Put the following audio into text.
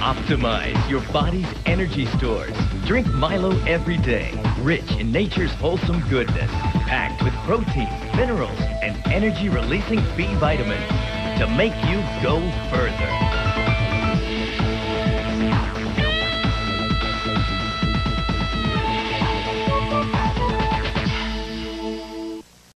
Optimize your body's energy stores. Drink Milo every day, rich in nature's wholesome goodness, packed with protein, minerals, and energy-releasing B vitamins to make you go further.